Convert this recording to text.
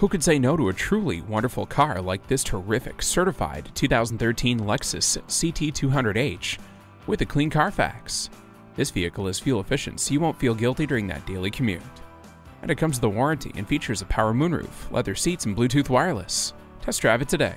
Who could say no to a truly wonderful car like this terrific certified 2013 Lexus CT200H with a clean Carfax? This vehicle is fuel efficient, so you won't feel guilty during that daily commute. And it comes with a warranty and features a power moonroof, leather seats, and Bluetooth wireless. Test drive it today.